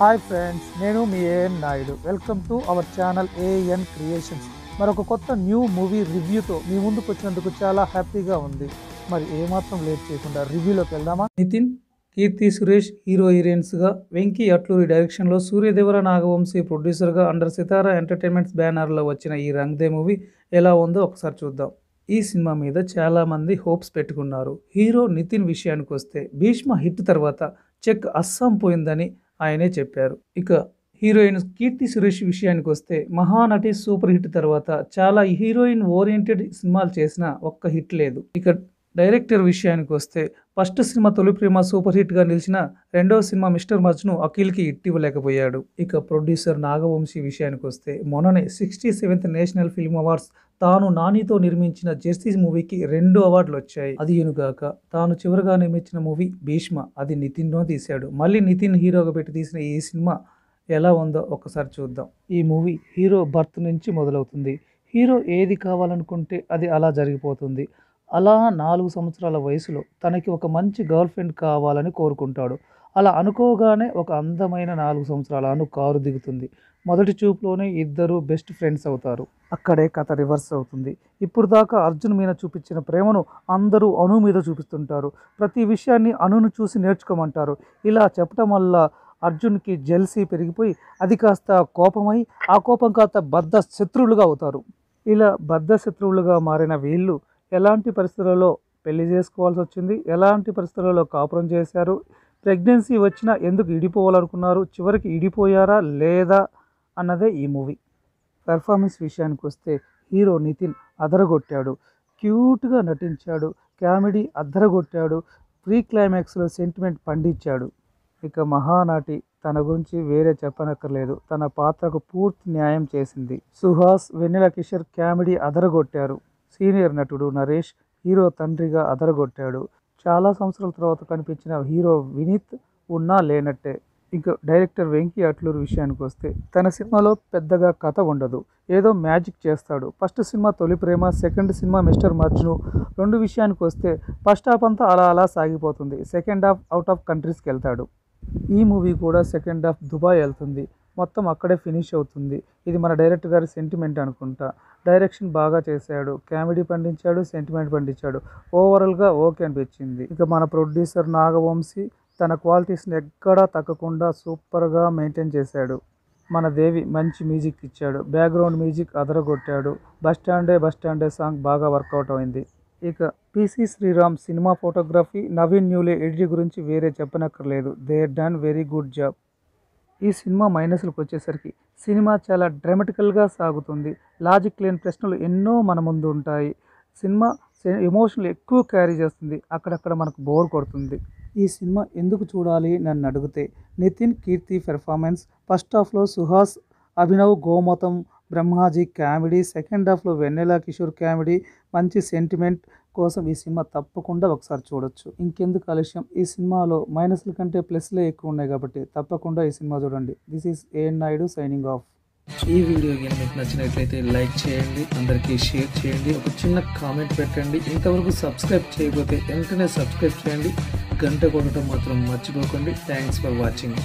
Hi friends నేను మీ A N Naidu welcome to our channel A N creations మరొక కొత్త new movie రివ్యూతో మీ ముందుకు వచ్చినందుకు చాలా హ్యాపీగా ఉంది. మరి ఏమాత్రం లేట్ చేయకుండా రివ్యూలోకి వెళ్దామా? నితిన్ కీర్తి సురేష్ హీరో హీరోయిన్స్గా వెంకీ అట్లూరి డైరెక్షన్లో సూర్యదేవర నాగవంశీ ప్రొడ్యూసర్గా అండర్ సితారా ఎంటర్టైన్మెంట్స్ బ్యానర్లో వచ్చిన ఈ రంగ్దే మూవీ ఎలా ఉందో ఒకసారి చూద్దాం. ఈ సినిమా మీద చాలామంది హోప్స్ పెట్టుకున్నారు. హీరో నితిన్ విషయానికి వస్తే భీష్మ హిట్ తర్వాత చెక్ అస్సాం పోయిందని ఆయనే చెప్పారు. ఇక హీరోయిన్ కీర్తి సురేష్ విషయానికి వస్తే మహానటి సూపర్ హిట్ తర్వాత చాలా హీరోయిన్ ఓరియంటెడ్ సినిమాలు చేసినా ఒక్క హిట్ లేదు. ఇక డైరెక్టర్ విషయానికి వస్తే ఫస్ట్ సినిమా తొలి ప్రేమ సూపర్ హిట్గా నిలిచిన రెండవ సినిమా మిస్టర్ మజ్ను అఖిల్కి ఇట్టివ్వలేకపోయాడు ఇక ప్రొడ్యూసర్ నాగవంశీ విషయానికి వస్తే మొన్ననే sixty seventh national film awards తాను నానితో నిర్మించిన జెర్సీ మూవీకి రెండు అవార్డులు వచ్చాయి. అది ఏనుగాక తాను చివరిగా నిర్మించిన మూవీ భీష్మ. అది నితిన్లో తీశాడు. మళ్ళీ నితిన్ హీరోగా పెట్టి తీసిన ఈ సినిమా ఎలా ఉందో ఒకసారి చూద్దాం. ఈ మూవీ హీరో బర్త్ నుంచి మొదలవుతుంది. హీరో ఏది కావాలనుకుంటే అది అలా జరిగిపోతుంది. అలా నాలుగు సంవత్సరాల వయసులో తనకి ఒక మంచి గర్ల్ ఫ్రెండ్ కావాలని కోరుకుంటాడు. అలా అనుకోగానే ఒక అందమైన నాలుగు సంవత్సరాల అను కారు దిగుతుంది. మొదటి చూపులోనే ఇద్దరు బెస్ట్ ఫ్రెండ్స్ అవుతారు. అక్కడే కథ రివర్స్ అవుతుంది. ఇప్పుడు దాకా అర్జున్ మీద చూపించిన ప్రేమను అందరూ అను మీద చూపిస్తుంటారు. ప్రతి విషయాన్ని అనును చూసి నేర్చుకోమంటారు. ఇలా చెప్పటం వల్ల అర్జున్కి జెల్సీ పెరిగిపోయి అది కాస్త కోపమై ఆ కోపం కాస్త బద్ధ శత్రువులుగా అవుతారు. ఇలా బద్ధ శత్రువులుగా మారిన వీళ్ళు ఎలాంటి పరిస్థితులలో పెళ్ళి చేసుకోవాల్సి వచ్చింది? ఎలాంటి పరిస్థితులలో కాపురం చేశారు? ప్రెగ్నెన్సీ వచ్చినా ఎందుకు ఇడిపోవాలనుకున్నారు? చివరికి ఇడిపోయారా లేదా అన్నదే ఈ మూవీ. పెర్ఫార్మెన్స్ విషయానికి వస్తే హీరో నితిన్ అదరగొట్టాడు. క్యూట్గా నటించాడు. కామెడీ అద్దరగొట్టాడు. ప్రీ క్లైమాక్స్లో సెంటిమెంట్ పండించాడు. ఇక మహానాటి తన గురించి వేరే చెప్పనక్కర్లేదు. తన పాత్రకు పూర్తి న్యాయం చేసింది. సుహాస్ వెన్నెల కిషోర్ కామెడీ అదరగొట్టారు. సీనియర్ నటుడు నరేష్ హీరో తండ్రిగా అదరగొట్టాడు. చాలా సంవత్సరాల తర్వాత కనిపించిన హీరో వినీత్ ఉన్నా లేనట్టే. ఇంకా డైరెక్టర్ వెంకీ అట్లూరు విషయానికి వస్తే తన సినిమాలో పెద్దగా కథ ఉండదు. ఏదో మ్యాజిక్ చేస్తాడు. ఫస్ట్ సినిమా తొలి ప్రేమ సెకండ్ సినిమా మిస్టర్ మర్జ్ను రెండు విషయానికి వస్తే ఫస్ట్ హాఫ్ అంతా అలా అలా సాగిపోతుంది. సెకండ్ హాఫ్ అవుట్ ఆఫ్ కంట్రీస్కి వెళ్తాడు. ఈ మూవీ కూడా సెకండ్ హాఫ్ దుబాయ్ వెళ్తుంది. మొత్తం అక్కడే ఫినిష్ అవుతుంది. ఇది మన డైరెక్టర్ గారి సెంటిమెంట్ అనుకుంటా. డైరెక్షన్ బాగా చేశాడు. కామెడీ పండించాడు సెంటిమెంట్ పండించాడు. ఓవరాల్గా ఓకే అనిపించింది. ఇక మన ప్రొడ్యూసర్ నాగవంశీ తన క్వాలిటీస్ని ఎక్కడా తగ్గకుండా సూపర్గా మెయింటైన్ చేశాడు. మన దేవి మంచి మ్యూజిక్ ఇచ్చాడు. బ్యాక్గ్రౌండ్ మ్యూజిక్ అదరగొట్టాడు. బస్ స్టాండే బస్ స్టాండే సాంగ్ బాగా వర్కౌట్ అయింది. ఇక PC Sriram cinema photography Naveen Nooli edit గురించి వేరే చెప్పనక్కర్లేదు. They done very good job. ఈ సినిమా మైనస్లకు వచ్చేసరికి సినిమా చాలా డ్రామటికల్గా సాగుతుంది. లాజిక్ లేని ప్రశ్నలు ఎన్నో మన ముందు ఉంటాయి. సినిమా ఎమోషన్లు ఎక్కువ క్యారీ చేస్తుంది. అక్కడక్కడ మనకు బోర్ కొడుతుంది. ఈ సినిమా ఎందుకు చూడాలి నన్ను అడిగితే నితిన్ కీర్తి పెర్ఫార్మెన్స్ ఫస్ట్ హాఫ్లో సుహాస్ అభినవ్ గోమతం బ్రహ్మాజీ కామెడీ సెకండ్ హాఫ్లో వెన్నెల కిషోర్ కామెడీ మంచి సెంటిమెంట్ కోసం ఈ సినిమా తప్పకుండా ఒకసారి చూడొచ్చు. ఇంకెందుకు ఆలస్యం? ఈ సినిమాలో మైనస్ల కంటే ప్లస్లే ఎక్కువ ఉన్నాయి కాబట్టి తప్పకుండా ఈ సినిమా చూడండి. This is A N Naidu signing off ఈ వీడియో కానీ మీకు నచ్చినట్లయితే లైక్ చేయండి అందరికీ షేర్ చేయండి ఒక చిన్న కామెంట్ పెట్టండి ఇంతవరకు సబ్స్క్రైబ్ చేయకపోతే వెంటనే సబ్స్క్రైబ్ చేయండి గంట కొట్టడం మాత్రం మర్చిపోకండి. Thanks for watching